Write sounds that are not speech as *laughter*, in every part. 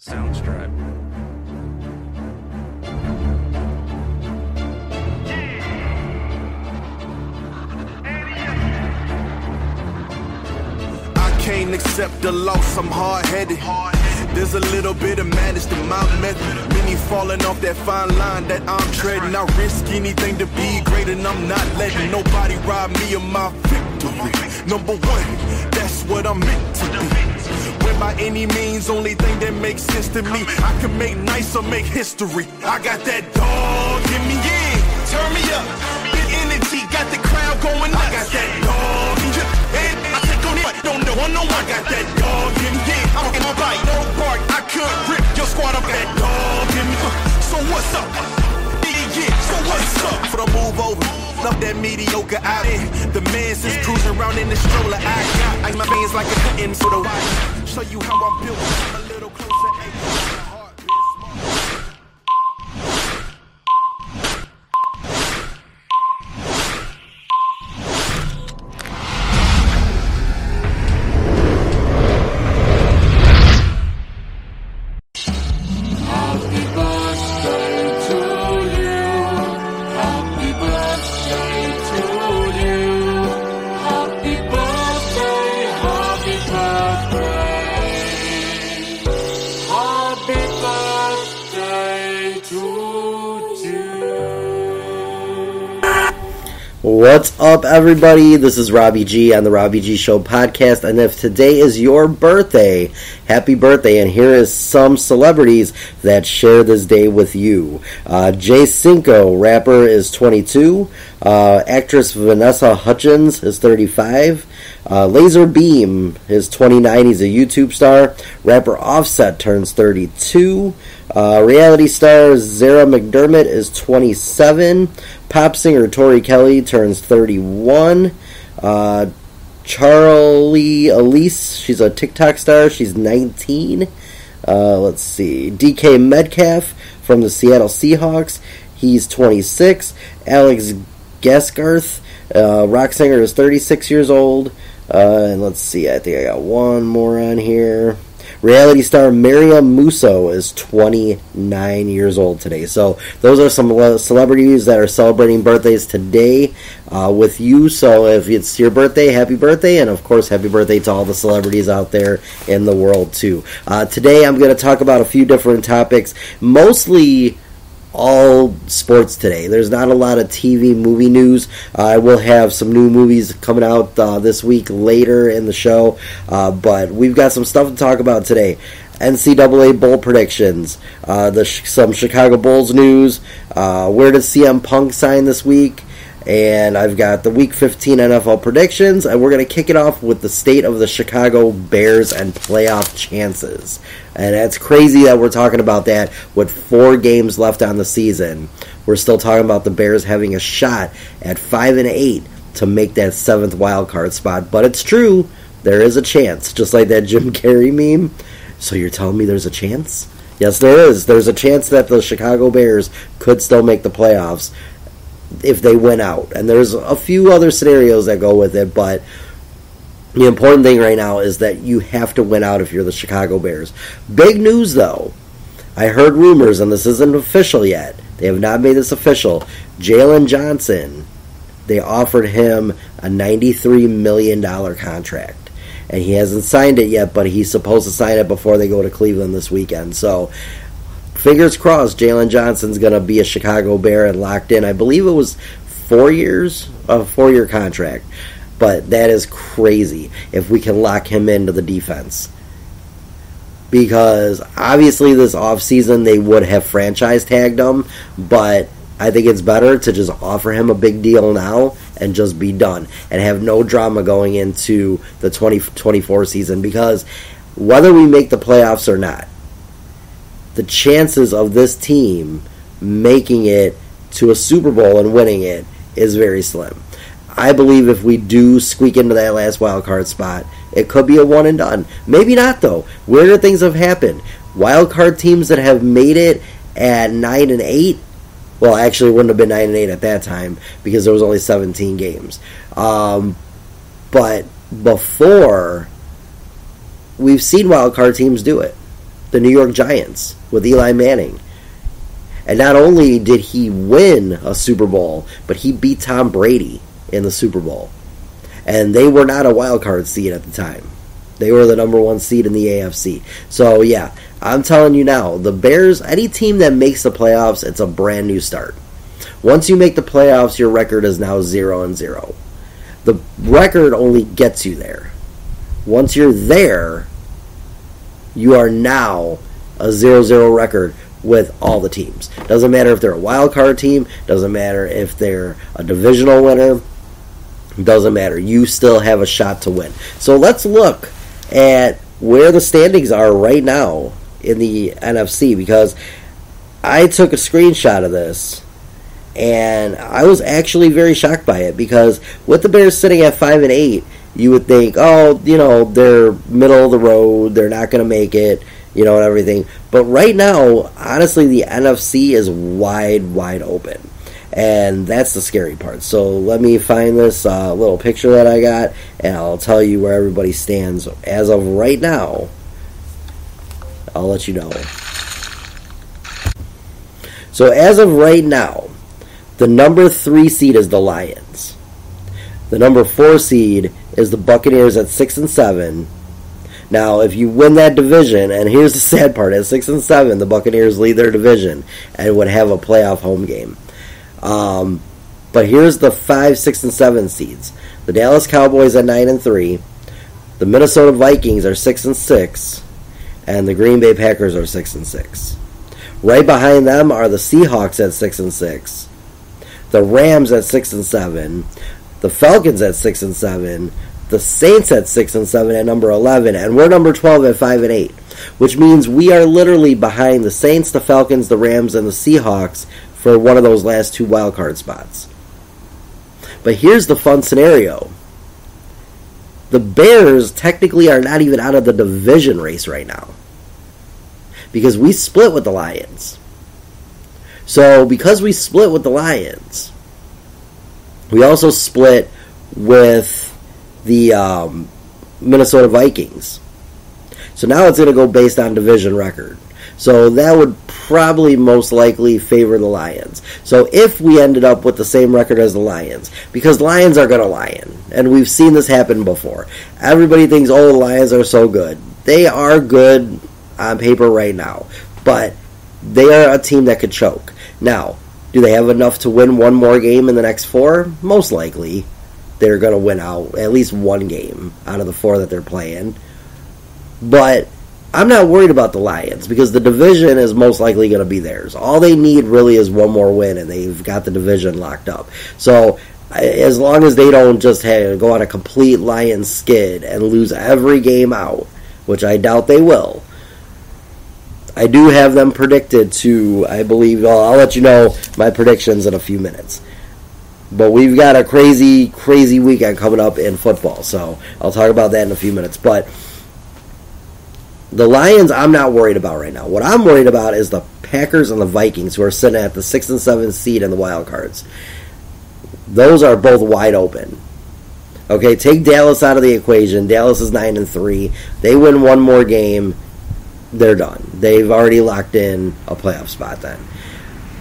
Soundstripe. I can't accept the loss, I'm hard headed. There's a little bit of madness to my method. Many falling off that fine line that I'm treading. I risk anything to be great, and I'm not letting nobody rob me of my victory. Number one, that's what I'm meant to be. By any means, only thing that makes sense to me, I can make nice or make history. I got that dog in me, yeah. Turn me up. Big energy, got the crowd going nuts. I got that dog in you. And I take on it, don't know, know I got that dog in me, yeah. I'm my bite, no bark, I could rip your squad up that dog in me. So what's up? So what's up? For the move over. Up that mediocre out the man since cruising around in the stroller. I got I, my veins like a cutting for the wire. Show you how I'm built. A little closer. Eh? What's up, everybody? This is Robbie G on the Robbie G Show podcast. And if today is your birthday, happy birthday. And here is some celebrities that share this day with you. Uh, Jay Cinco, rapper, is 22. Uh, actress Vanessa Hudgens is 35. Uh, Lazarbeam is 29. He's a YouTube star. Rapper Offset turns 32. Uh, reality star Zara McDermott is 27. Pop singer Tori Kelly turns 31. Uh, Charlie Elise, she's a TikTok star. She's 19. Uh, let's see. DK Metcalf from the Seattle Seahawks. He's 26. Alex Gaskarth, uh, rock singer, is 36 years old. Uh, and let's see, I think I got one more on here. Reality star Miriam Musso is 29 years old today. So those are some celebrities that are celebrating birthdays today uh, with you. So if it's your birthday, happy birthday, and of course, happy birthday to all the celebrities out there in the world too. Uh, today, I'm going to talk about a few different topics, mostly all sports today. There's not a lot of TV movie news. Uh, I will have some new movies coming out uh, this week later in the show, uh, but we've got some stuff to talk about today. NCAA bowl predictions, uh, the some Chicago Bulls news. Uh, where does CM Punk sign this week? And I've got the Week 15 NFL predictions, and we're going to kick it off with the state of the Chicago Bears and playoff chances. And it's crazy that we're talking about that with four games left on the season. We're still talking about the Bears having a shot at five and eight to make that seventh wild card spot. But it's true, there is a chance, just like that Jim *laughs* Carrey meme. So you're telling me there's a chance? Yes, there is. There's a chance that the Chicago Bears could still make the playoffs if they win out. And there's a few other scenarios that go with it, but the important thing right now is that you have to win out if you're the Chicago Bears. Big news though. I heard rumors, and this isn't official yet. They have not made this official. Jaylon Johnson, they offered him a $93 million contract. And he hasn't signed it yet, but he's supposed to sign it before they go to Cleveland this weekend. So, fingers crossed, Jaylon Johnson's going to be a Chicago Bear and locked in. I believe it was four years, a four year contract. But that is crazy if we can lock him into the defense. Because obviously, this offseason they would have franchise tagged him, but I think it's better to just offer him a big deal now and just be done and have no drama going into the 2024 season. Because whether we make the playoffs or not, the chances of this team making it to a Super Bowl and winning it is very slim. I believe if we do squeak into that last wild card spot, it could be a one and done. Maybe not though. Weirder things have happened. Wild card teams that have made it at nine and eight. Well, actually, it wouldn't have been nine and eight at that time because there was only seventeen games. Um, but before, we've seen wild card teams do it. the New York Giants with Eli Manning. And not only did he win a Super Bowl, but he beat Tom Brady in the Super Bowl. And they were not a wild card seed at the time. They were the number one seed in the AFC. So yeah, I'm telling you now, the Bears, any team that makes the playoffs, it's a brand new start. Once you make the playoffs, your record is now zero and zero. The record only gets you there. Once you're there, you are now a zero-zero record with all the teams. Doesn't matter if they're a wild card team, doesn't matter if they're a divisional winner, doesn't matter. You still have a shot to win. So let's look at where the standings are right now in the NFC because I took a screenshot of this and I was actually very shocked by it because with the Bears sitting at 5 and 8, you would think, oh, you know, they're middle of the road, they're not going to make it, you know, and everything. But right now, honestly, the NFC is wide, wide open. And that's the scary part. So let me find this uh, little picture that I got, and I'll tell you where everybody stands as of right now. I'll let you know. So as of right now, the number three seed is the Lions. The number four seed is the Buccaneers at six and seven. Now, if you win that division, and here's the *laughs* sad part: at six and seven, the Buccaneers lead their division and would have a playoff home game. Um, but here's the five, six, and seven seeds: the Dallas Cowboys at nine and three, the Minnesota Vikings are six and six, and the Green Bay Packers are six and six. Right behind them are the Seahawks at six and six, the Rams at six and seven, the Falcons at six and seven, the Saints at six and seven at number eleven, and we're number twelve at five and eight, which means we are literally behind the Saints, the Falcons, the Rams, and the Seahawks for one of those last two wild card spots. But here's the fun scenario. The Bears technically are not even out of the division race right now. Because we split with the Lions. So, because we split with the Lions, we also split with the um, Minnesota Vikings. So now it's going to go based on division record. So that would probably most likely favor the Lions. So if we ended up with the same record as the Lions, because Lions are going to lion, and we've seen this happen before. Everybody thinks, oh, the Lions are so good. They are good on paper right now, but they are a team that could choke. Now, do they have enough to win one more game in the next four? Most likely. They're going to win out at least one game out of the four that they're playing. But I'm not worried about the Lions because the division is most likely going to be theirs. All they need really is one more win, and they've got the division locked up. So as long as they don't just have, go on a complete Lions skid and lose every game out, which I doubt they will. I do have them predicted to, I believe, I'll, I'll let you know my predictions in a few minutes. But we've got a crazy, crazy weekend coming up in football, so I'll talk about that in a few minutes. But the Lions, I'm not worried about right now. What I'm worried about is the Packers and the Vikings, who are sitting at the six and seven seed in the wild cards. Those are both wide open. Okay, take Dallas out of the equation. Dallas is nine and three. They win one more game, they're done. They've already locked in a playoff spot then.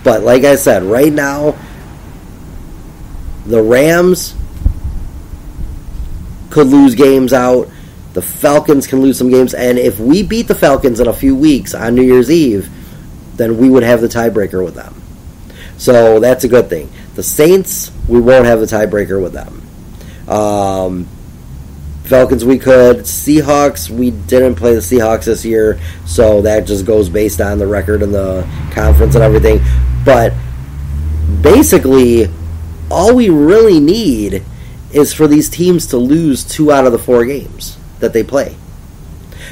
But like I said, right now, the Rams could lose games out the Falcons can lose some games, and if we beat the Falcons in a few weeks on New Year's Eve, then we would have the tiebreaker with them. So that's a good thing. The Saints, we won't have the tiebreaker with them. Um, Falcons, we could. Seahawks, we didn't play the Seahawks this year, so that just goes based on the record and the conference and everything. But basically, all we really need is for these teams to lose two out of the four games that they play.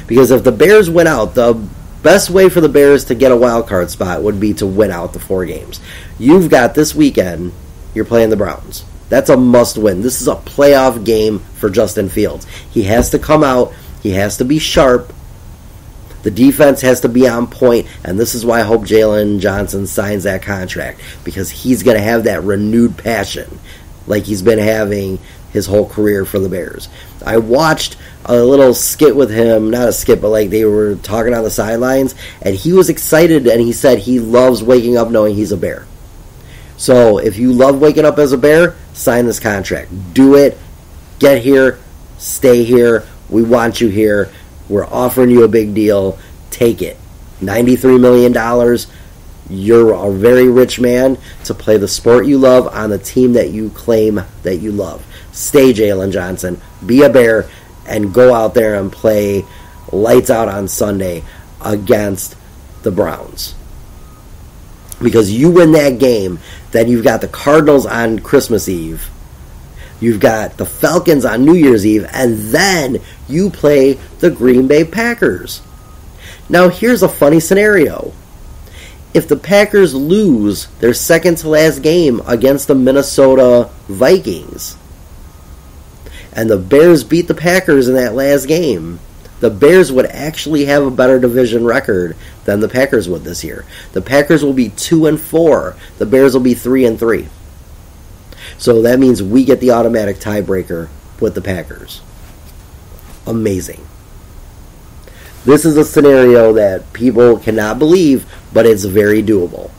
Because if the Bears win out, the best way for the Bears to get a wild card spot would be to win out the four games. You've got this weekend, you're playing the Browns. That's a must win. This is a playoff game for Justin Fields. He has to come out, he has to be sharp. The defense has to be on point, and this is why I hope Jaylon Johnson signs that contract because he's going to have that renewed passion like he's been having his whole career for the Bears. I watched a little skit with him, not a skit, but like they were talking on the sidelines, and he was excited and he said he loves waking up knowing he's a Bear. So if you love waking up as a Bear, sign this contract. Do it. Get here. Stay here. We want you here. We're offering you a big deal. Take it. $93 million. You're a very rich man to play the sport you love on the team that you claim that you love. Stay Jaylon Johnson. Be a Bear and go out there and play lights out on Sunday against the Browns. Because you win that game, then you've got the Cardinals on Christmas Eve. You've got the Falcons on New Year's Eve, and then you play the Green Bay Packers. Now, here's a funny scenario. If the Packers lose their second to last game against the Minnesota Vikings, and the Bears beat the Packers in that last game, the Bears would actually have a better division record than the Packers would this year. The Packers will be 2 and 4. The Bears will be 3 and 3. So that means we get the automatic tiebreaker with the Packers. Amazing. This is a scenario that people cannot believe, but it's very doable.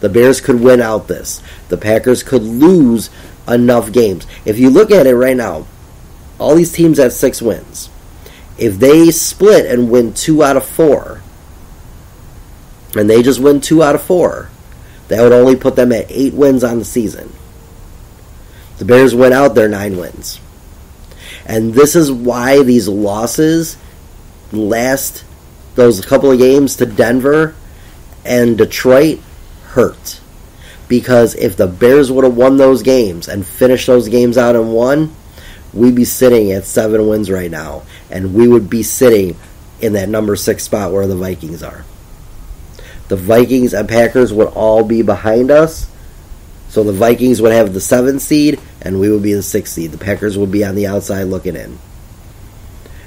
The Bears could win out this. The Packers could lose enough games. If you look at it right now, all these teams have six wins. If they split and win two out of four, and they just win two out of four, that would only put them at eight wins on the season. The Bears went out their nine wins. And this is why these losses last those couple of games to Denver and Detroit hurt. Because if the Bears would have won those games and finished those games out and won, we'd be sitting at seven wins right now. And we would be sitting in that number six spot where the Vikings are. The Vikings and Packers would all be behind us. So the Vikings would have the seventh seed, and we would be the sixth seed. The Packers would be on the outside looking in.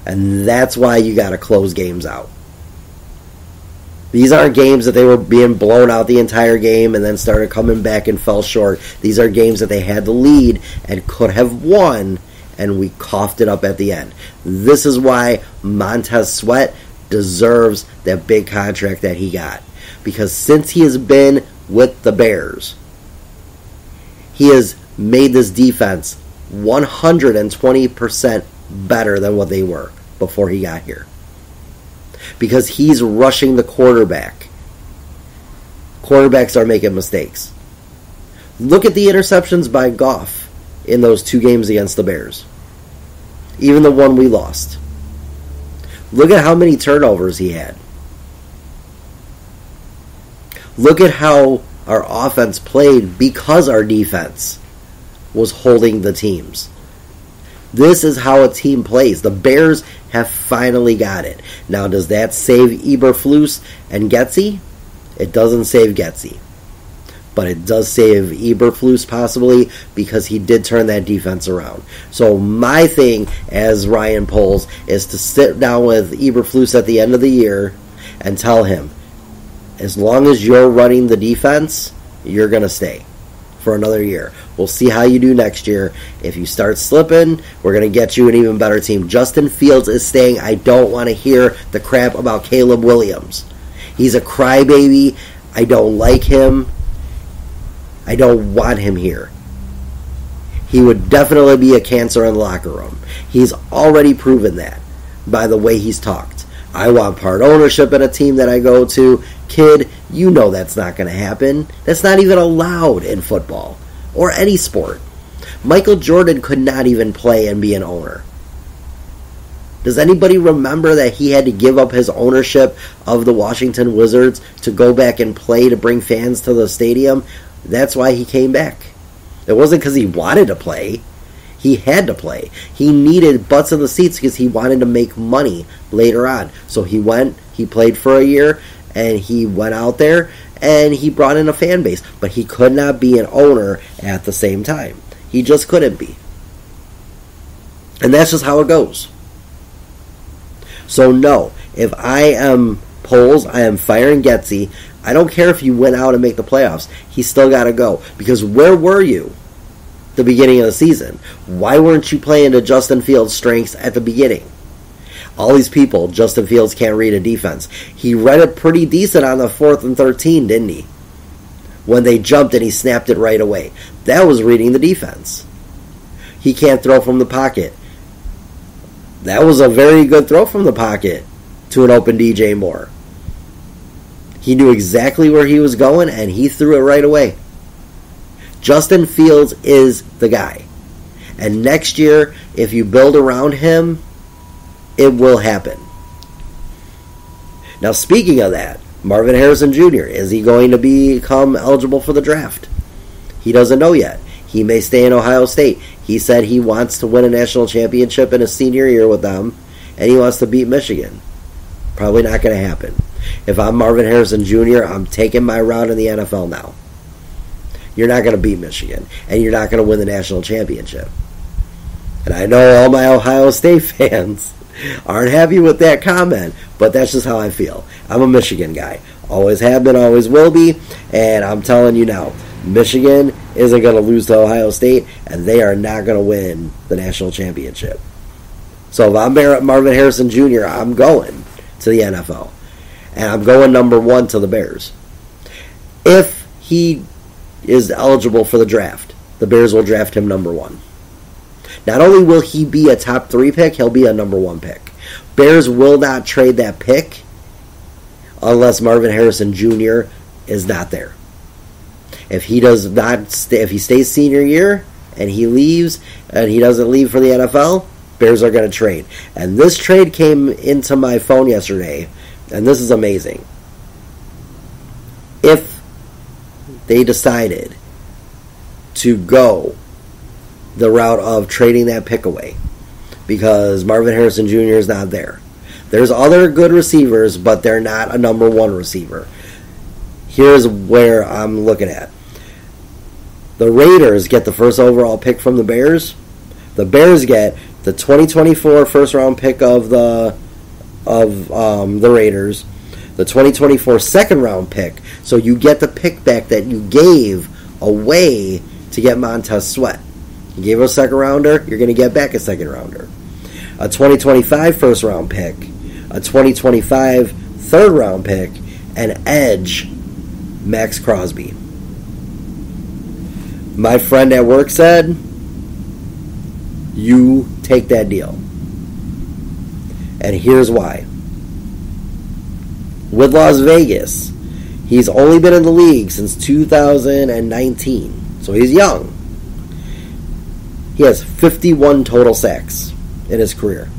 And that's why you got to close games out. These aren't games that they were being blown out the entire game and then started coming back and fell short. These are games that they had the lead and could have won, and we coughed it up at the end. This is why Montez Sweat deserves that big contract that he got. Because since he has been with the Bears, he has made this defense 120% better than what they were before he got here. Because he's rushing the quarterback. Quarterbacks are making mistakes. Look at the interceptions by Goff in those two games against the Bears. Even the one we lost. Look at how many turnovers he had. Look at how our offense played because our defense was holding the teams. This is how a team plays. The Bears have finally got it. Now, does that save Eberflus and Getsy? It doesn't save Getsy. But it does save Eberflus possibly because he did turn that defense around. So my thing as Ryan Poles is to sit down with Eberflus at the end of the year and tell him, as long as you're running the defense, you're going to stay for another year. We'll see how you do next year. If you start slipping, we're going to get you an even better team. Justin Fields is saying, I don't want to hear the crap about Caleb Williams. He's a crybaby. I don't like him. I don't want him here. He would definitely be a cancer in the locker room. He's already proven that by the way he's talked. I want part ownership in a team that I go to. Kid, you know that's not going to happen. That's not even allowed in football or any sport. Michael Jordan could not even play and be an owner. Does anybody remember that he had to give up his ownership of the Washington Wizards to go back and play to bring fans to the stadium? That's why he came back. It wasn't because he wanted to play. He had to play. He needed butts in the seats because he wanted to make money later on. So he went, he played for a year, and he went out there and he brought in a fan base, but he could not be an owner at the same time. He just couldn't be. And that's just how it goes. So no, if I am Poles, I am firing Getsy. I don't care if you went out and make the playoffs. He still got to go because where were you the beginning of the season? Why weren't you playing to Justin Fields' strengths at the beginning? All these people, Justin Fields can't read a defense. He read it pretty decent on the fourth and 13, didn't he? When they jumped and he snapped it right away. That was reading the defense. He can't throw from the pocket. That was a very good throw from the pocket to an open DJ Moore. He knew exactly where he was going and he threw it right away. Justin Fields is the guy. And next year, if you build around him, it will happen. Now, speaking of that, Marvin Harrison Jr., is he going to become eligible for the draft? He doesn't know yet. He may stay in Ohio State. He said he wants to win a national championship in his senior year with them, and he wants to beat Michigan. Probably not going to happen. If I'm Marvin Harrison Jr., I'm taking my route in the NFL now. You're not going to beat Michigan, and you're not going to win the national championship. And I know all my Ohio State *laughs* fans aren't happy with that comment, but that's just how I feel. I'm a Michigan guy. Always have been, always will be, and I'm telling you now, Michigan isn't going to lose to Ohio State, and they are not going to win the national championship. So if I'm Marvin Harrison Jr., I'm going to the NFL. And I'm going number one to the Bears. If he is eligible for the draft, the Bears will draft him number one. Not only will he be a top three pick, he'll be a number one pick. Bears will not trade that pick unless Marvin Harrison Jr. is not there. If he does not, stay, if he stays senior year and he leaves and he doesn't leave for the NFL, Bears are going to trade. And this trade came into my phone yesterday, and this is amazing. If they decided to go the route of trading that pick away because Marvin Harrison Jr. is not there. There's other good receivers, but they're not a number one receiver. Here's where I'm looking at. The Raiders get the first overall pick from the Bears. The Bears get the 2024 first round pick of the of um, the Raiders, the 2024 second round pick. So you get the pick back that you gave away to get Montez Sweat. You gave us a second rounder, you're going to get back a second rounder. A 2025 first round pick, a 2025 third round pick, and edge Maxx Crosby. My friend at work said, you take that deal. And here's why. With Las Vegas, he's only been in the league since 2019, so he's young. He has 51 total sacks in his career.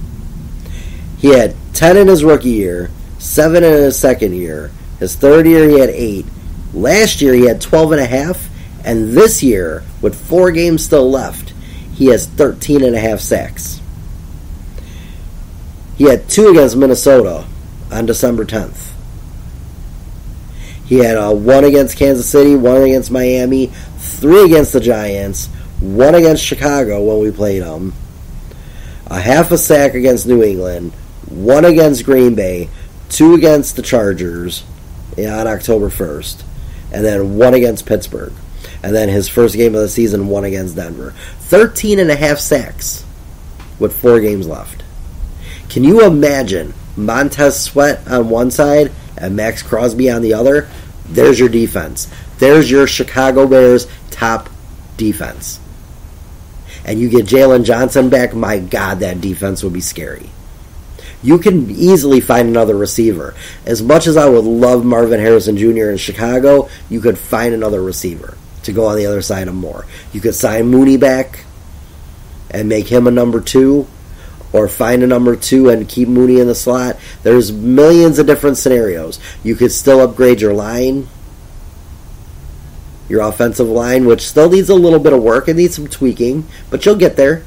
He had 10 in his rookie year, 7 in his second year. His third year, he had 8. Last year, he had 12 and a half. And this year, with four games still left, he has 13 and a half sacks. He had two against Minnesota on December 10th. He had a uh, one against Kansas City, one against Miami, three against the Giants, one against Chicago when we played them, a half a sack against New England, one against Green Bay, two against the Chargers on October 1st, and then one against Pittsburgh. And then his first game of the season, one against Denver. 13 and a half sacks with four games left. Can you imagine Montez Sweat on one side and Maxx Crosby on the other? There's your defense. There's your Chicago Bears top defense and you get Jaylon Johnson back, my God, that defense would be scary. You can easily find another receiver. As much as I would love Marvin Harrison Jr. in Chicago, you could find another receiver to go on the other side of Moore. You could sign Mooney back and make him a number two, or find a number two and keep Mooney in the slot. There's millions of different scenarios. You could still upgrade your line your offensive line, which still needs a little bit of work and needs some tweaking, but you'll get there.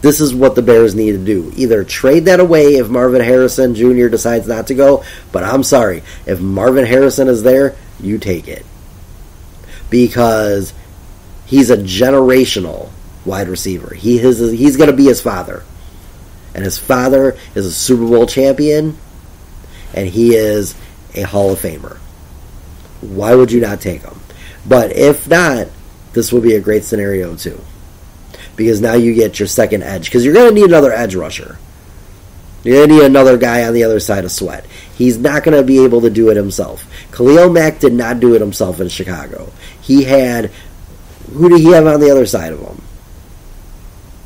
This is what the Bears need to do. Either trade that away if Marvin Harrison Jr. decides not to go, but I'm sorry. If Marvin Harrison is there, you take it. Because he's a generational wide receiver. He is, he's going to be his father. And his father is a Super Bowl champion, and he is a Hall of Famer why would you not take him? But if not, this will be a great scenario too. Because now you get your second edge. Because you're going to need another edge rusher. You're going to need another guy on the other side of Sweat. He's not going to be able to do it himself. Khalil Mack did not do it himself in Chicago. He had. Who did he have on the other side of him?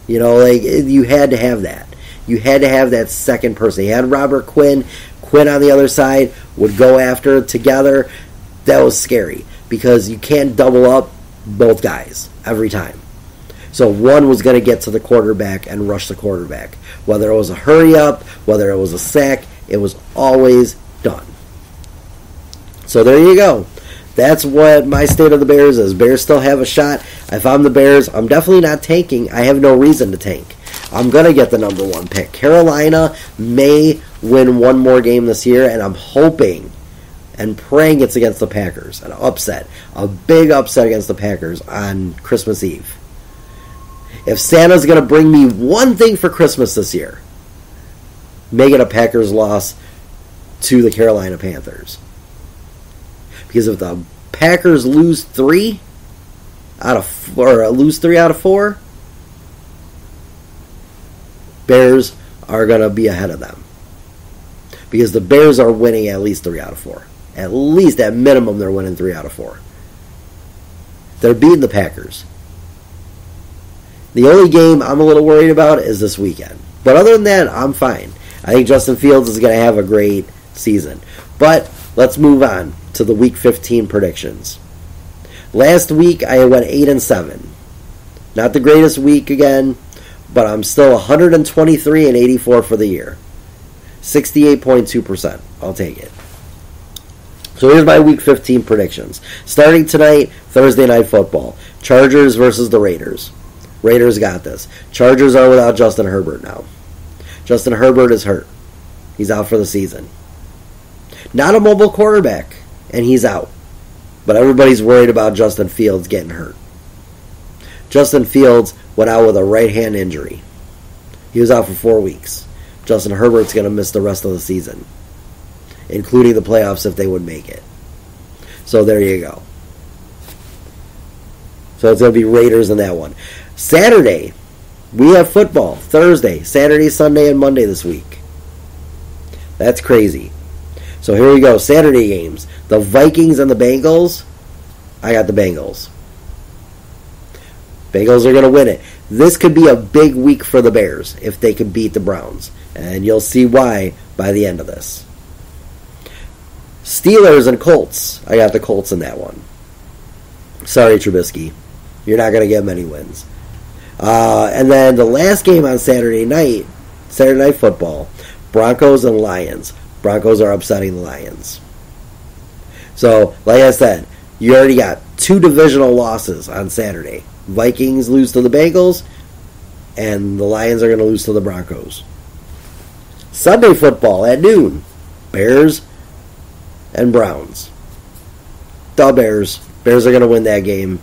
You know, like, you had to have that. You had to have that second person. He had Robert Quinn. Quinn on the other side would go after together. That was scary because you can't double up both guys every time. So one was going to get to the quarterback and rush the quarterback. Whether it was a hurry up, whether it was a sack, it was always done. So there you go. That's what my state of the Bears is. Bears still have a shot. If I'm the Bears, I'm definitely not tanking. I have no reason to tank. I'm going to get the number one pick. Carolina may win one more game this year, and I'm hoping and praying it's against the Packers. An upset. A big upset against the Packers on Christmas Eve. If Santa's going to bring me one thing for Christmas this year, make it a Packers loss to the Carolina Panthers. Because if the Packers lose three out of four, or lose three out of four, Bears are going to be ahead of them. Because the Bears are winning at least three out of four. At least, at minimum, they're winning three out of four. They're beating the Packers. The only game I'm a little worried about is this weekend. But other than that, I'm fine. I think Justin Fields is going to have a great season. But let's move on to the Week 15 predictions. Last week I went eight and seven. Not the greatest week again, but I'm still 123 and 84 for the year. 68.2%. I'll take it. So here's my Week 15 predictions. Starting tonight, Thursday Night Football. Chargers versus the Raiders. Raiders got this. Chargers are without Justin Herbert now. Justin Herbert is hurt. He's out for the season. Not a mobile quarterback, and he's out. But everybody's worried about Justin Fields getting hurt. Justin Fields went out with a right hand injury. He was out for four weeks. Justin Herbert's going to miss the rest of the season, including the playoffs if they would make it. So there you go. So it's going to be Raiders in that one. Saturday, we have football. Thursday, Saturday, Sunday, and Monday this week. That's crazy. So here we go. Saturday games. The Vikings and the Bengals. I got the Bengals. Bengals are going to win it. This could be a big week for the Bears if they can beat the Browns. And you'll see why by the end of this. Steelers and Colts. I got the Colts in that one. Sorry, Trubisky. You're not going to get many wins. Uh, and then the last game on Saturday night, Saturday Night Football, Broncos and Lions. Broncos are upsetting the Lions. So, like I said, you already got two divisional losses on Saturday. Vikings lose to the Bengals, and the Lions are going to lose to the Broncos. Sunday football at noon Bears and Browns. The Bears. Bears are going to win that game.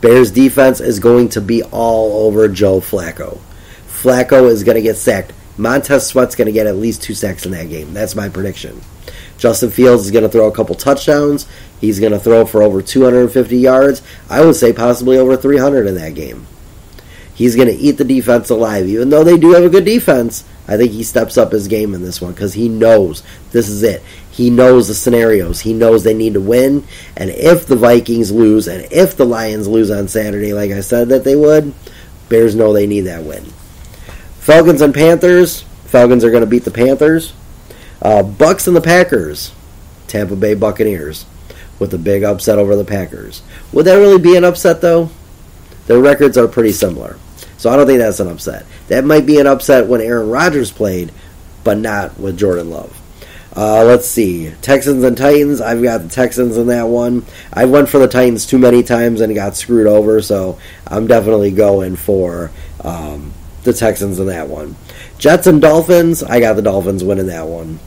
Bears defense is going to be all over Joe Flacco. Flacco is going to get sacked. Montez Sweat's going to get at least two sacks in that game. That's my prediction. Justin Fields is going to throw a couple touchdowns. He's going to throw for over 250 yards. I would say possibly over 300 in that game. He's going to eat the defense alive. Even though they do have a good defense, I think he steps up his game in this one because he knows this is it. He knows the scenarios. He knows they need to win. And if the Vikings lose and if the Lions lose on Saturday, like I said that they would, Bears know they need that win. Falcons and Panthers. Falcons are going to beat the Panthers. Uh, Bucks and the Packers. Tampa Bay Buccaneers with a big upset over the Packers. Would that really be an upset though? Their records are pretty similar. So I don't think that's an upset. That might be an upset when Aaron Rodgers played, but not with Jordan Love. Uh, let's see. Texans and Titans. I've got the Texans in that one. I went for the Titans too many times and got screwed over, so I'm definitely going for um, the Texans in that one. Jets and Dolphins. I got the Dolphins winning that one.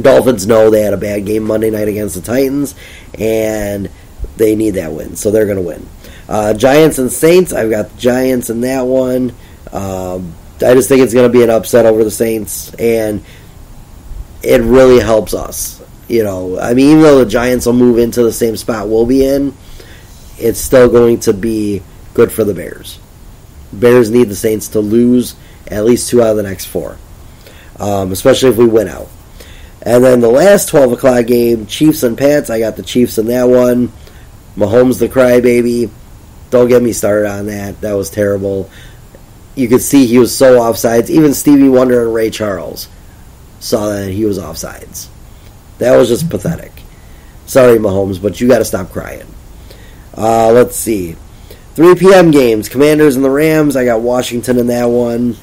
Dolphins know they had a bad game Monday night against the Titans, and they need that win, so they're going to win. Uh, Giants and Saints. I've got Giants in that one. Um, I just think it's going to be an upset over the Saints, and it really helps us. You know, I mean, even though the Giants will move into the same spot we'll be in, it's still going to be good for the Bears. Bears need the Saints to lose at least two out of the next four, um, especially if we win out. And then the last 12 o'clock game, Chiefs and Pats. I got the Chiefs in that one. Mahomes the crybaby. Don't get me started on that. That was terrible. You could see he was so offsides. Even Stevie Wonder and Ray Charles saw that he was offsides. That was just pathetic. Sorry, Mahomes, but you got to stop crying. Uh, let's see. 3 p.m. games Commanders and the Rams. I got Washington in that one.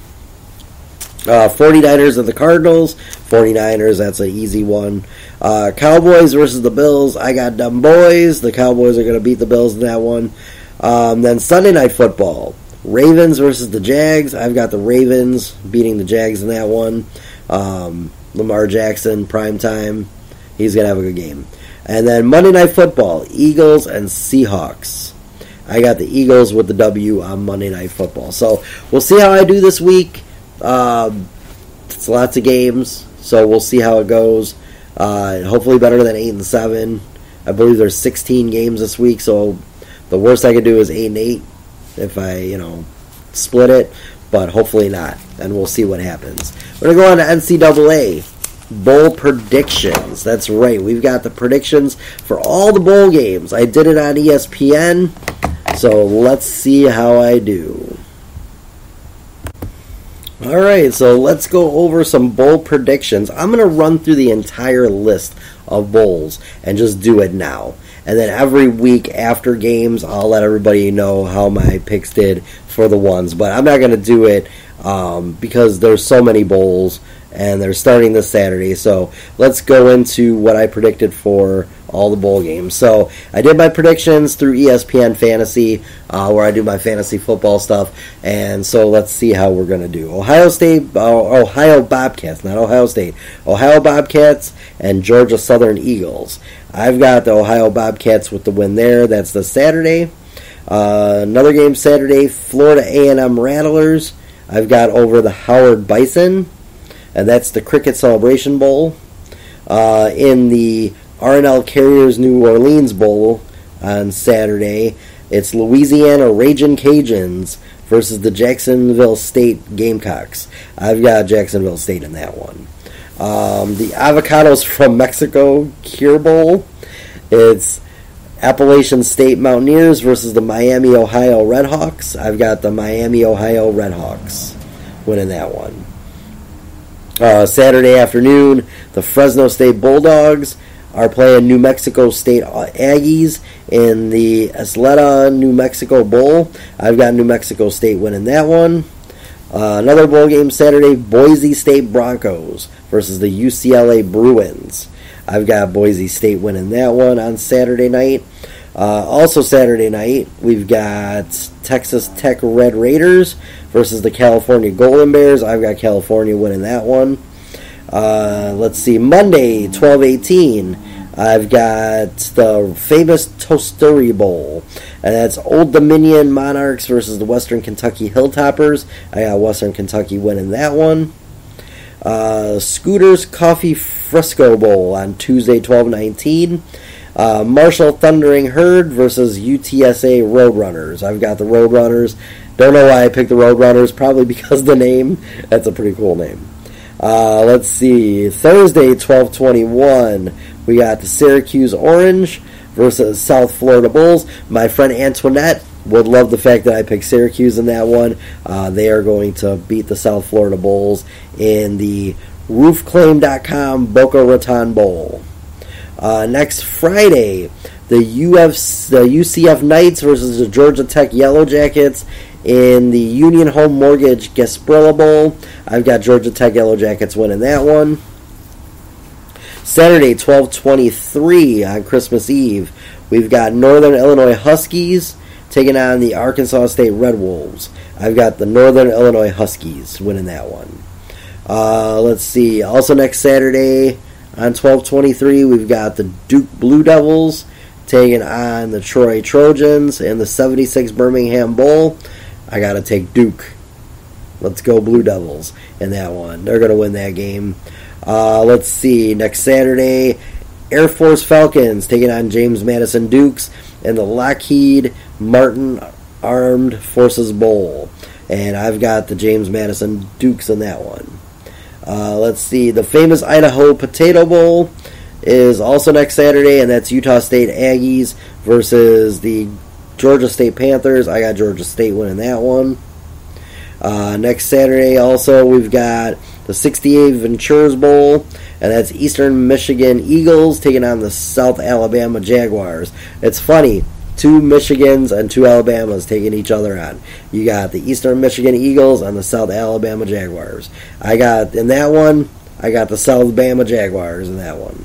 Uh, 49ers and the Cardinals. 49ers, that's an easy one. Uh, Cowboys versus the Bills. I got dumb boys. The Cowboys are going to beat the Bills in that one. Um, then Sunday Night Football. Ravens versus the Jags. I've got the Ravens beating the Jags in that one. Um, Lamar Jackson, prime time. He's going to have a good game. And then Monday Night Football. Eagles and Seahawks. I got the Eagles with the W on Monday Night Football. So we'll see how I do this week. Um, it's lots of games, so we'll see how it goes. Uh, hopefully, better than eight and seven. I believe there's 16 games this week, so the worst I could do is eight and eight if I, you know, split it. But hopefully not, and we'll see what happens. We're gonna go on to NCAA bowl predictions. That's right, we've got the predictions for all the bowl games. I did it on ESPN, so let's see how I do. All right, so let's go over some bowl predictions. I'm going to run through the entire list of bowls and just do it now. And then every week after games, I'll let everybody know how my picks did for the ones. But I'm not going to do it um, because there's so many bowls and they're starting this Saturday. So let's go into what I predicted for all the bowl games. So I did my predictions through ESPN Fantasy, uh, where I do my fantasy football stuff. And so let's see how we're going to do. Ohio State, uh, Ohio Bobcats, not Ohio State, Ohio Bobcats and Georgia Southern Eagles. I've got the Ohio Bobcats with the win there. That's the Saturday. Uh, another game Saturday, Florida A&M Rattlers. I've got over the Howard Bison, and that's the Cricket Celebration Bowl. Uh, in the R+L Carriers New Orleans Bowl on Saturday, it's Louisiana Raging Cajuns versus the Jacksonville State Gamecocks. I've got Jacksonville State in that one. Um, the Avocados from Mexico Cure Bowl. It's Appalachian State Mountaineers versus the Miami, Ohio Redhawks. I've got the Miami, Ohio Redhawks winning that one. Uh, Saturday afternoon, the Fresno State Bulldogs are playing New Mexico State Aggies in the Isleta, New Mexico Bowl. I've got New Mexico State winning that one. Uh, another bowl game Saturday, Boise State Broncos versus the UCLA Bruins. I've got Boise State winning that one on Saturday night. Uh, also Saturday night, we've got Texas Tech Red Raiders versus the California Golden Bears. I've got California winning that one. Uh, let's see, Monday, 12-18, I've got the famous Toastery Bowl. And that's Old Dominion Monarchs versus the Western Kentucky Hilltoppers. I got Western Kentucky winning that one. Uh, Scooters Coffee Frisco Bowl on Tuesday, 12-19. Uh, Marshall Thundering Herd versus UTSA Roadrunners. I've got the Roadrunners. Don't know why I picked the Roadrunners. Probably because the name. That's a pretty cool name. Uh, let's see. Thursday, 1221. We got the Syracuse Orange versus South Florida Bulls. My friend Antoinette would love the fact that I picked Syracuse in that one. Uh, they are going to beat the South Florida Bulls in the roofclaim.com Boca Raton Bowl. Uh, next Friday, the, Ufc, the UCF Knights versus the Georgia Tech Yellow Jackets in the Union Home Mortgage Gasparilla Bowl. I've got Georgia Tech Yellow Jackets winning that one. Saturday, 1223 on Christmas Eve, we've got Northern Illinois Huskies taking on the Arkansas State Red Wolves. I've got the Northern Illinois Huskies winning that one. Uh, let's see. Also next Saturday on 1223, we've got the Duke Blue Devils taking on the Troy Trojans in the 76 Birmingham Bowl. I got to take Duke. Let's go Blue Devils in that one. They're going to win that game. Uh, let's see. Next Saturday, Air Force Falcons taking on James Madison Dukes in the Lockheed Martin Armed Forces Bowl. And I've got the James Madison Dukes in that one. Uh, let's see. The famous Idaho Potato Bowl is also next Saturday, and that's Utah State Aggies versus the Georgia State Panthers. I got Georgia State winning that one. Uh, next Saturday, also, we've got the 68 Ventures Bowl, and that's Eastern Michigan Eagles taking on the South Alabama Jaguars. It's funny, two Michigans and two Alabamas taking each other on. You got the Eastern Michigan Eagles and the South Alabama Jaguars. I got in that one. I got the South Bama Jaguars in that one.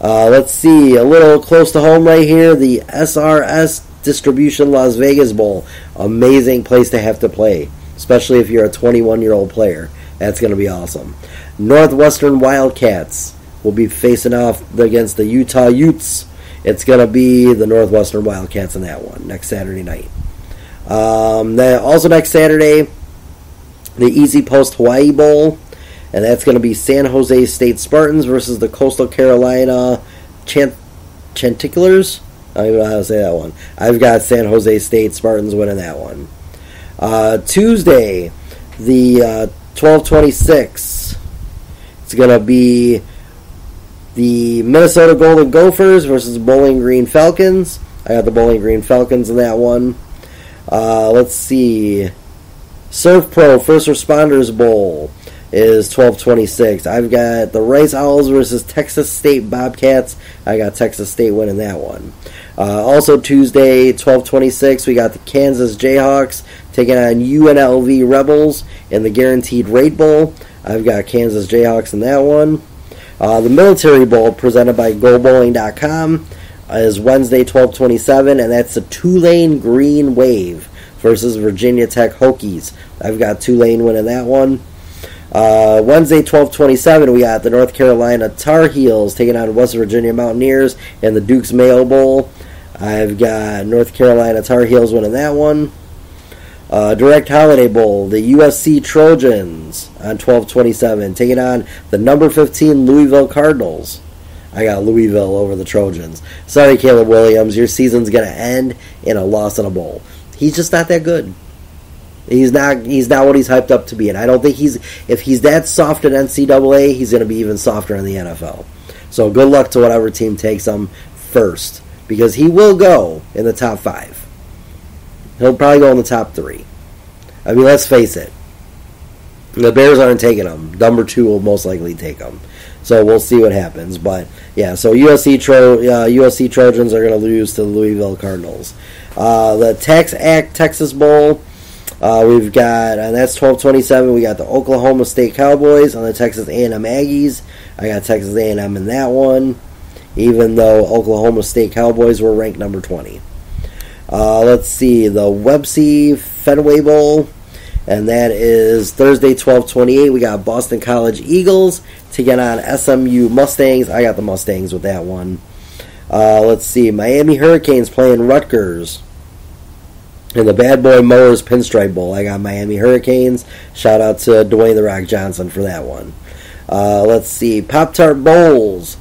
Uh, let's see, a little close to home right here, the SRS Distribution Las Vegas Bowl. Amazing place to have to play, especially if you're a 21 year old player. That's going to be awesome. Northwestern Wildcats will be facing off against the Utah Utes. It's going to be the Northwestern Wildcats in that one next Saturday night. Um, then also next Saturday, the EasyPost Hawaii Bowl, and that's going to be San Jose State Spartans versus the Coastal Carolina Chant- Chanticleers. I don't even know how to say that one. I've got San Jose State Spartans winning that one. Uh, Tuesday, the uh, 1226. It's going to be the Minnesota Golden Gophers versus Bowling Green Falcons. I got the Bowling Green Falcons in that one. Uh, let's see. SERVPRO First Responders Bowl is 1226. I've got the Rice Owls versus Texas State Bobcats. I got Texas State winning that one. Uh, also Tuesday, 1226, we got the Kansas Jayhawks taking on UNLV Rebels in the Guaranteed Rate Bowl. I've got Kansas Jayhawks in that one. Uh, the Military Bowl presented by GoBowling.com is Wednesday, 1227, and that's the Tulane Green Wave versus Virginia Tech Hokies. I've got Tulane winning that one. Uh, Wednesday, 1227, we got the North Carolina Tar Heels taking on West Virginia Mountaineers in the Duke's Mayo Bowl. I've got North Carolina Tar Heels winning that one. Uh, Direct Holiday Bowl, the USC Trojans on 1227, taking on the number 15 Louisville Cardinals. I got Louisville over the Trojans. Sorry, Caleb Williams, your season's going to end in a loss in a bowl. He's just not that good. He's not. He's not what he's hyped up to be, and I don't think he's. If he's that soft in NCAA, he's going to be even softer in the NFL. So good luck to whatever team takes him first, because he will go in the top five. He'll probably go in the top three. I mean, let's face it. The Bears aren't taking him. Number two will most likely take him. So we'll see what happens. But yeah, so USC Tro- uh, USC Trojans are going to lose to the Louisville Cardinals. Uh, the TaxAct Texas Bowl. Uh, we've got, and that's twelve twenty seven. We got the Oklahoma State Cowboys on the Texas A and M Aggies. I got Texas A and M in that one, even though Oklahoma State Cowboys were ranked number twenty. Uh, let's see the Wasabi Fenway Bowl, and that is Thursday twelve twenty eight. We got Boston College Eagles to get on SMU Mustangs. I got the Mustangs with that one. Uh, let's see Miami Hurricanes playing Rutgers. In the Bad Boy Mowers Pinstripe Bowl, I got Miami Hurricanes. Shout out to Dwayne the Rock Johnson for that one. Uh, let's see, Pop Tart Bowls.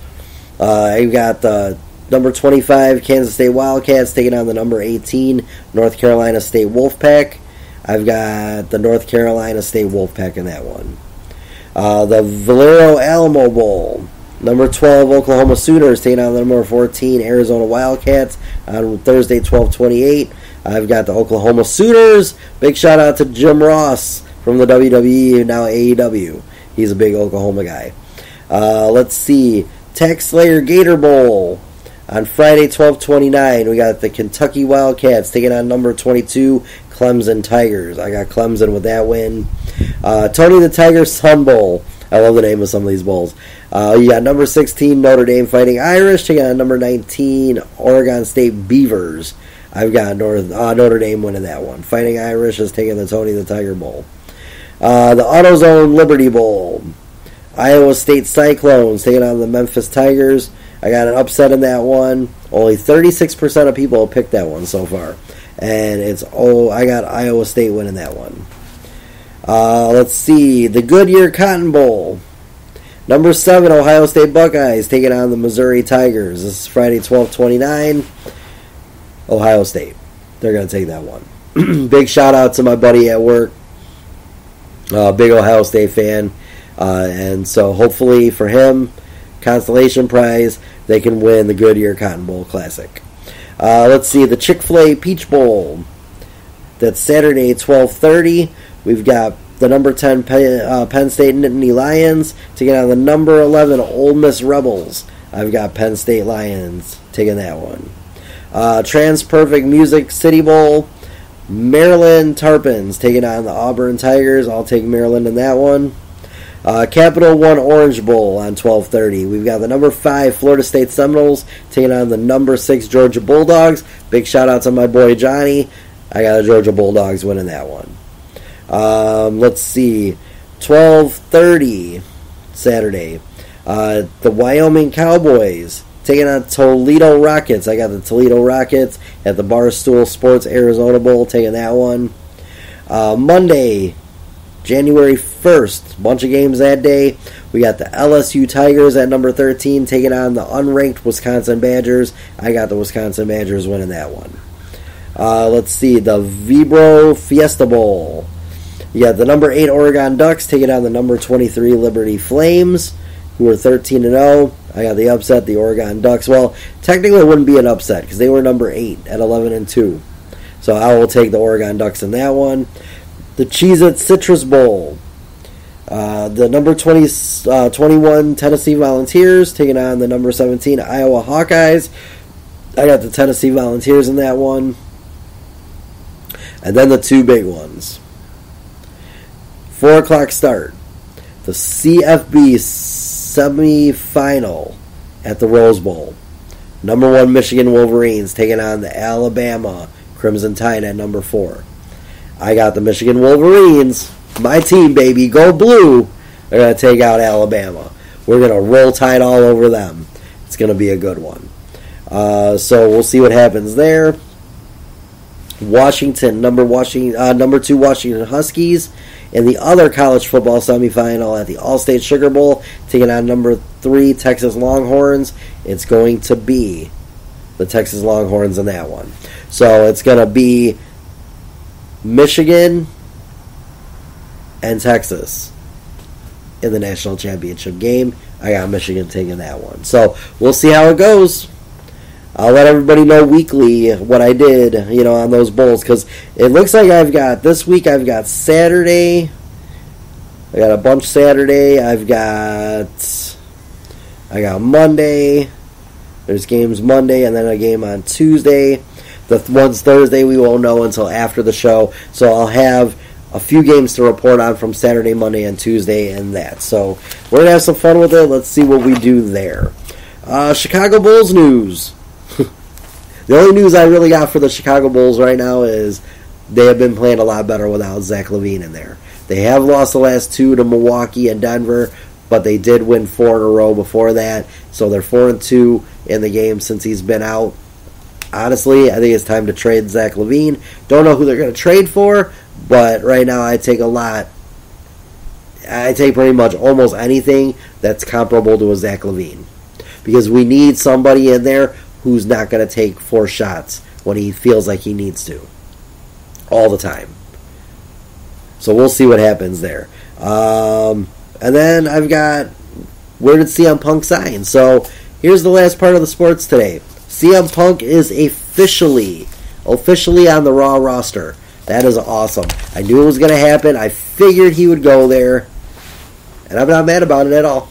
Uh, I got the number 25 Kansas State Wildcats taking on the number 18 North Carolina State Wolfpack. I've got the North Carolina State Wolfpack in that one. Uh, the Valero Alamo Bowl. Number 12 Oklahoma Sooners taking on the number 14 Arizona Wildcats on Thursday, 1228. I've got the Oklahoma Sooners. Big shout out to Jim Ross from the WWE, now AEW. He's a big Oklahoma guy. Uh, let's see. TaxSlayer Gator Bowl. On Friday, 1229, we got the Kentucky Wildcats taking on number 22 Clemson Tigers. I got Clemson with that win. Uh, Tony the Tiger Sun Bowl. I love the name of some of these bowls. Uh, you got number 16 Notre Dame Fighting Irish taking on number 19 Oregon State Beavers. I've got North, uh, Notre Dame winning that one. Fighting Irish is taking the Tony the Tiger Bowl. Uh, the AutoZone Liberty Bowl. Iowa State Cyclones taking on the Memphis Tigers. I got an upset in that one. Only 36% of people have picked that one so far. And it's, oh, I got Iowa State winning that one. Uh, let's see. The Goodyear Cotton Bowl. Number 7, Ohio State Buckeyes taking on the Missouri Tigers. This is Friday, 1229. Ohio State. They're going to take that one. *clears throat* big shout out to my buddy at work, uh, big Ohio State fan, uh, and so hopefully for him, constellation prize, they can win the Goodyear Cotton Bowl Classic. Uh, let's see the Chick Fil A Peach Bowl. That's Saturday, twelve thirty. We've got the number ten Penn, uh, Penn State Nittany Lions taking on the number eleven Ole Miss Rebels. I've got Penn State Lions taking that one. Uh, TransPerfect Music City Bowl. Maryland Terrapins taking on the Auburn Tigers. I'll take Maryland in that one. Uh, Capital One Orange Bowl on 12:30. We've got the number five Florida State Seminoles taking on the number six Georgia Bulldogs. Big shout out to my boy Johnny. I got the Georgia Bulldogs winning that one. Um, let's see, 12:30 Saturday. Uh, the Wyoming Cowboys taking on Toledo Rockets. I got the Toledo Rockets at the Barstool Sports Arizona Bowl, taking that one. Uh, Monday, January 1st, bunch of games that day. We got the LSU Tigers at number 13 taking on the unranked Wisconsin Badgers. I got the Wisconsin Badgers winning that one. Uh, let's see, the Vibro Fiesta Bowl. You got the number 8 Oregon Ducks taking on the number 23 Liberty Flames, who are 13 and 0. I got the upset, the Oregon Ducks. Well, technically it wouldn't be an upset because they were number 8 at 11 and 2. So I will take the Oregon Ducks in that one. The Cheez It Citrus Bowl. Uh, the number 20, uh, 21 Tennessee Volunteers taking on the number 17 Iowa Hawkeyes. I got the Tennessee Volunteers in that one. And then the two big ones. 4 o'clock start. The CFB semifinal at the Rose Bowl. Number one Michigan Wolverines taking on the Alabama Crimson Tide at number four. I got the Michigan Wolverines, my team, baby. Go blue. They're going to take out Alabama. We're going to roll tide all over them. It's going to be a good one. Uh, so we'll see what happens there. Washington, number Washington, uh, number two Washington Huskies, in the other college football semifinal at the Allstate Sugar Bowl, taking on number three Texas Longhorns. It's going to be the Texas Longhorns in that one. So it's going to be Michigan and Texas in the national championship game. I got Michigan taking that one. So we'll see how it goes. I'll let everybody know weekly what I did, you know, on those bowls because it looks like I've got this week. I've got Saturday. I got a bunch Saturday. I've got I got Monday. There's games Monday and then a game on Tuesday. The ones Thursday we won't know until after the show. So I'll have a few games to report on from Saturday, Monday, and Tuesday, and that. So we're gonna have some fun with it. Let's see what we do there. Uh, Chicago Bulls news. *laughs* the only news I really got for the Chicago Bulls right now is they have been playing a lot better without Zach LaVine in there. They have lost the last two to Milwaukee and Denver, but they did win four in a row before that. So they're four and two in the game since he's been out. Honestly, I think it's time to trade Zach LaVine. Don't know who they're going to trade for, but right now I take a lot. I take pretty much almost anything that's comparable to a Zach LaVine. Because we need somebody in there who's not going to take four shots when he feels like he needs to. All the time. So we'll see what happens there. Um, and then I've got where did CM Punk sign? So here's the last part of the sports today. CM Punk is officially, officially on the Raw roster. That is awesome. I knew it was going to happen. I figured he would go there. And I'm not mad about it at all.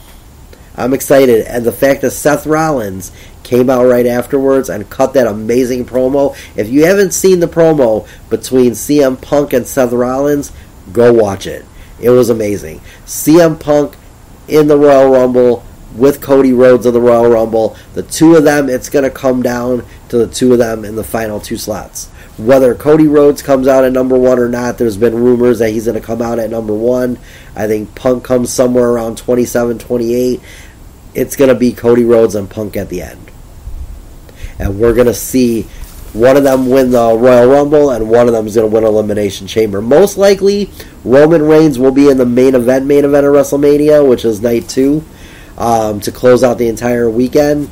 I'm excited. And the fact that Seth Rollins came out right afterwards and cut that amazing promo. If you haven't seen the promo between CM Punk and Seth Rollins, go watch it. It was amazing. CM Punk in the Royal Rumble with Cody Rhodes of the Royal Rumble. The two of them, it's going to come down to the two of them in the final two slots. Whether Cody Rhodes comes out at number one or not, there's been rumors that he's going to come out at number one. I think Punk comes somewhere around 27, 28. It's going to be Cody Rhodes and Punk at the end. And we're going to see one of them win the Royal Rumble and one of them is going to win Elimination Chamber. Most likely, Roman Reigns will be in the main event, main event of WrestleMania, which is night two, um, to close out the entire weekend.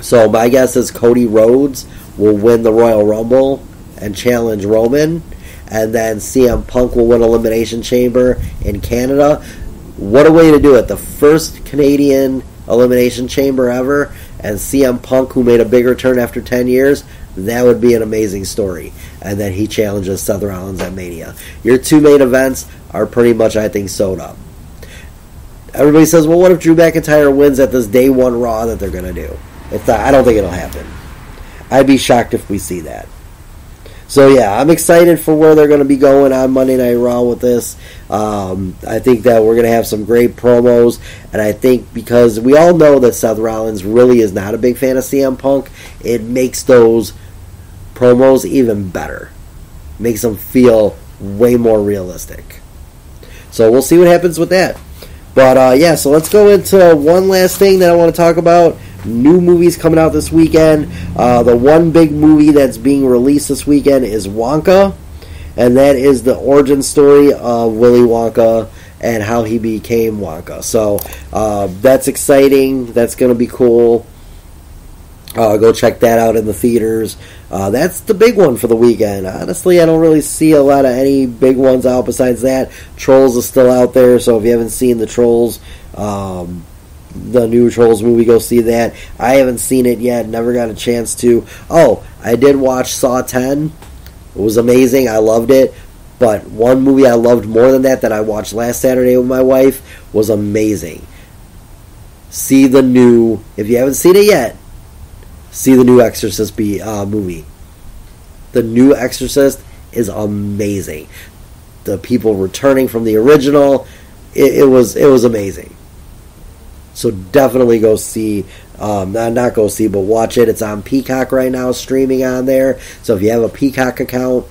So my guess is Cody Rhodes will win the Royal Rumble and challenge Roman, and then CM Punk will win Elimination Chamber in Canada. What a way to do it! The first Canadian Elimination Chamber ever, and CM Punk, who made a big return after 10 years, that would be an amazing story. And then he challenges Seth Rollins at Mania. Your two main events are pretty much, I think, sewed up. Everybody says, well, what if Drew McIntyre wins at this day one Raw that they're going to do? It's not, I don't think it'll happen. I'd be shocked if we see that. So yeah, I'm excited for where they're going to be going on Monday Night Raw with this. Um, I think that we're going to have some great promos, and I think because we all know that Seth Rollins really is not a big fan of CM Punk, it makes those promos even better. Makes them feel way more realistic. So we'll see what happens with that. But uh, yeah, so let's go into one last thing that I want to talk about. New movies coming out this weekend. Uh, the one big movie that's being released this weekend is Wonka, and that is the origin story of Willy Wonka and how he became Wonka. So uh, that's exciting. That's going to be cool. Uh, go check that out in the theaters. Uh, that's the big one for the weekend. Honestly, I don't really see a lot of any big ones out besides that. Trolls is still out there, so if you haven't seen the Trolls, um, the new Trolls movie, go see that. I haven't seen it yet, never got a chance to. Oh, I did watch Saw 10. It was amazing. I loved it. But one movie I loved more than that that I watched last Saturday with my wife was amazing. See the new, if you haven't seen it yet, see the new Exorcist be, uh, movie. The new Exorcist is amazing. The people returning from the original, it, it was it was amazing. So definitely go see, um, not not go see, but watch it. It's on Peacock right now, streaming on there. So if you have a Peacock account,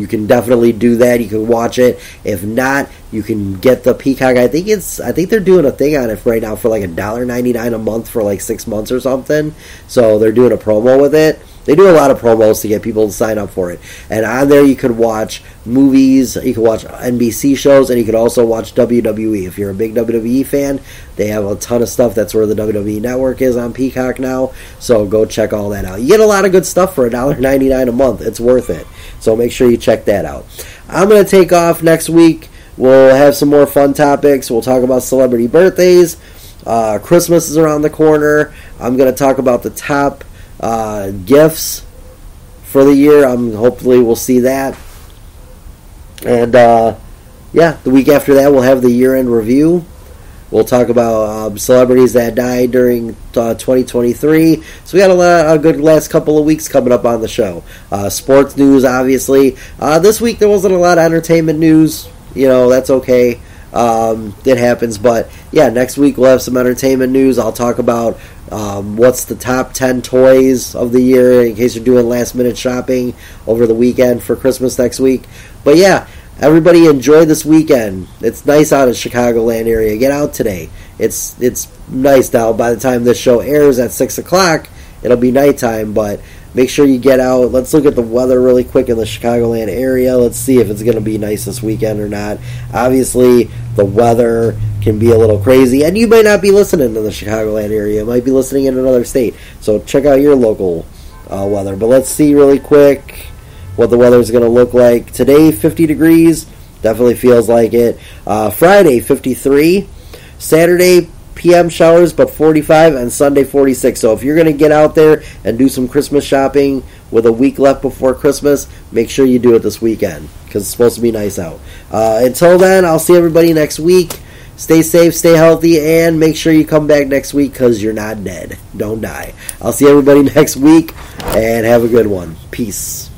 you can definitely do that. You can watch it. If not, you can get the Peacock. I think it's I think they're doing a thing on it right now for like a dollar ninety nine a month for like six months or something. So they're doing a promo with it. They do a lot of promos to get people to sign up for it. And on there, you could watch movies, you could watch NBC shows, and you could also watch WWE. If you're a big WWE fan, they have a ton of stuff. That's where the WWE Network is on Peacock now. So go check all that out. You get a lot of good stuff for $1.99 a month. It's worth it. So make sure you check that out. I'm going to take off next week. We'll have some more fun topics. We'll talk about celebrity birthdays. Uh, Christmas is around the corner. I'm going to talk about the top uh, gifts for the year. I'm hopefully we'll see that. And uh, yeah, the week after that we'll have the year-end review. We'll talk about um, celebrities that died during uh, 2023. So we got a, lot, a good last couple of weeks coming up on the show. Uh, sports news, obviously. Uh, this week there wasn't a lot of entertainment news. You know that's okay. Um, it happens, but yeah, next week we'll have some entertainment news. I'll talk about um, what's the top 10 toys of the year in case you're doing last minute shopping over the weekend for Christmas next week. But yeah, everybody enjoy this weekend. It's nice out in Chicagoland area. Get out today. It's it's nice now. By the time this show airs at six o'clock, it'll be nighttime. But make sure you get out. Let's look at the weather really quick in the Chicagoland area. Let's see if it's going to be nice this weekend or not. Obviously, the weather can be a little crazy, and you might not be listening to the Chicagoland area. You might be listening in another state. So check out your local uh, weather. But let's see really quick what the weather is going to look like. Today, 50 degrees. Definitely feels like it. Uh, Friday, 53. Saturday, PM showers, but 45, and Sunday 46. So if you're going to get out there and do some Christmas shopping with a week left before Christmas, make sure you do it this weekend because it's supposed to be nice out. Uh, until then, I'll see everybody next week. Stay safe, stay healthy, and make sure you come back next week because you're not dead. Don't die. I'll see everybody *laughs* next week and have a good one. Peace.